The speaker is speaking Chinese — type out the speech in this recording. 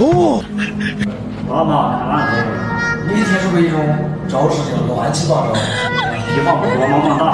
哦妈妈看完后，你一天是不是一种招式叫乱七八糟，地方不多，妈妈大。